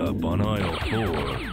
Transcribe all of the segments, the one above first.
Cleanup on aisle four.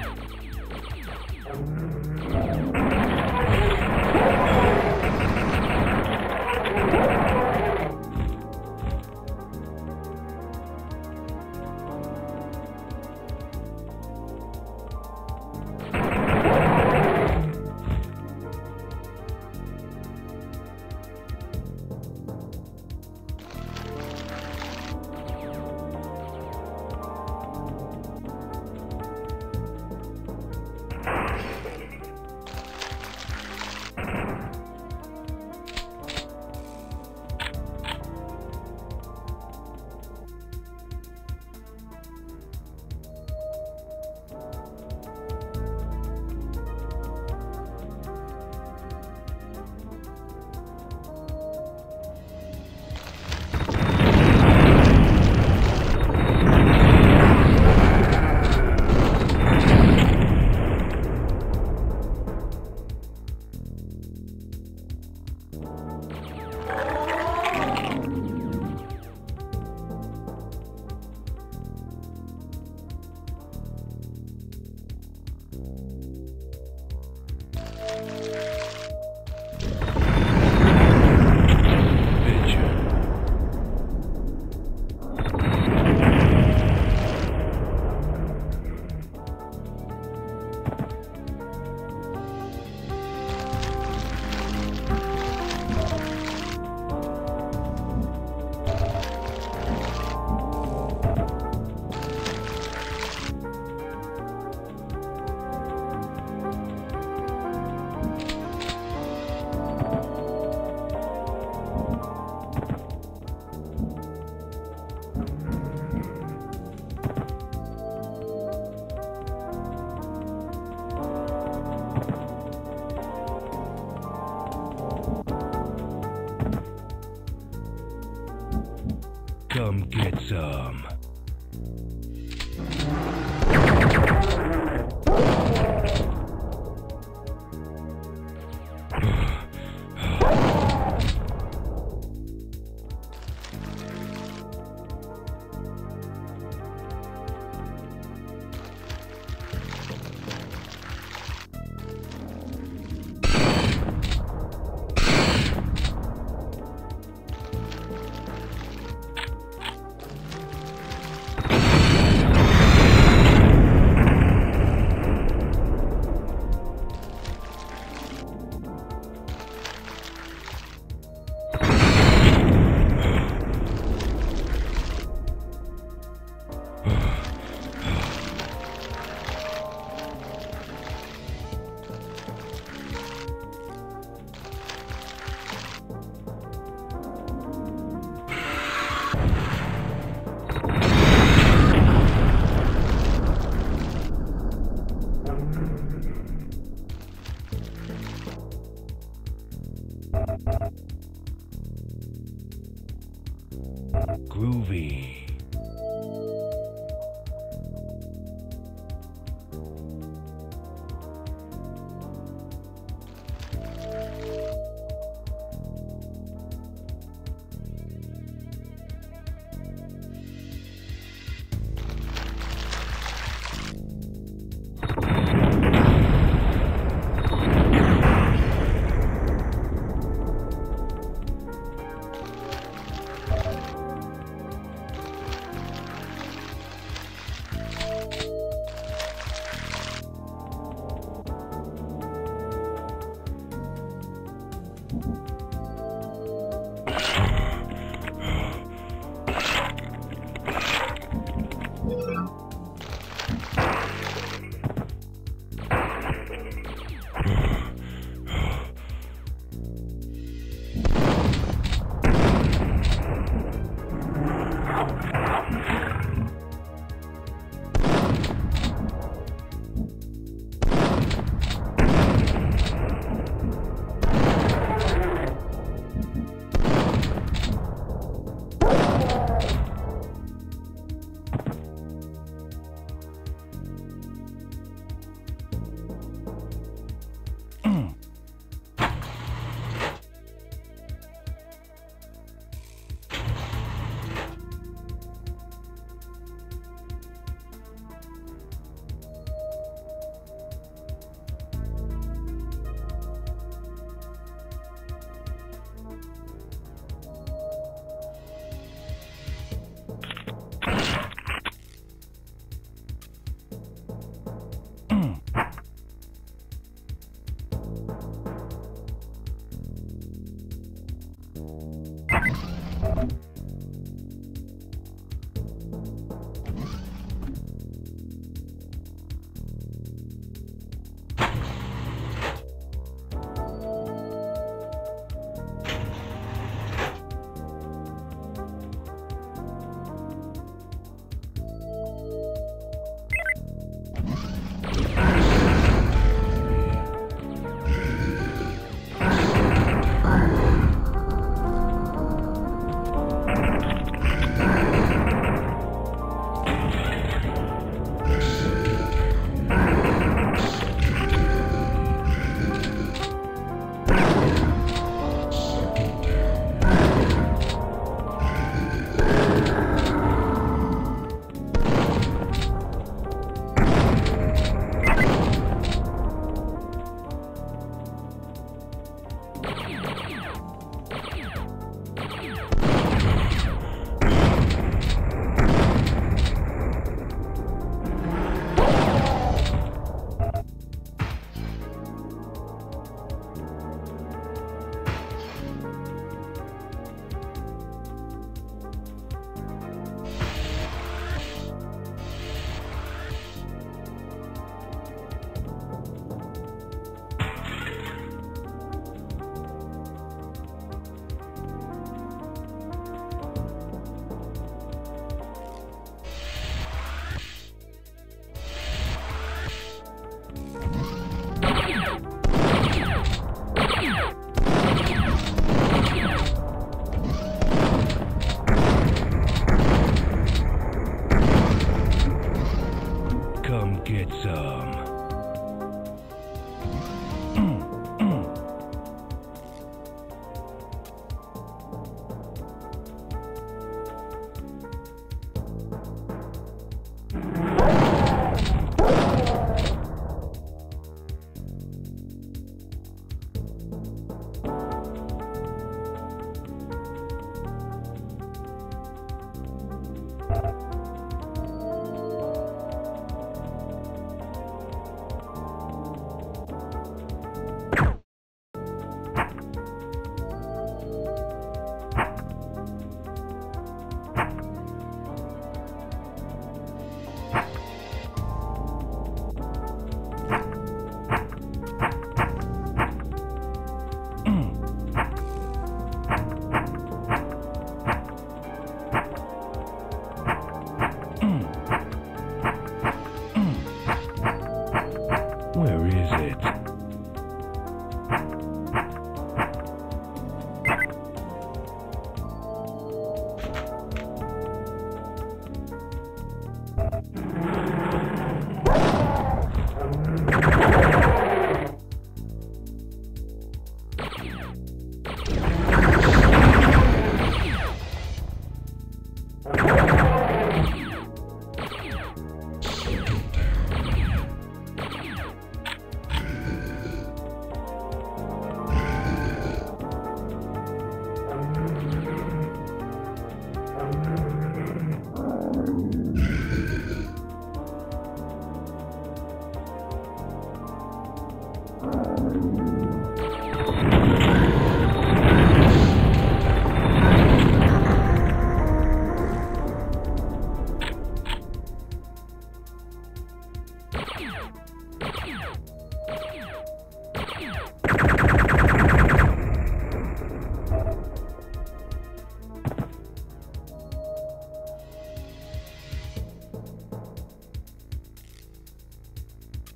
Groovy.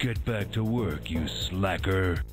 Get back to work, you slacker.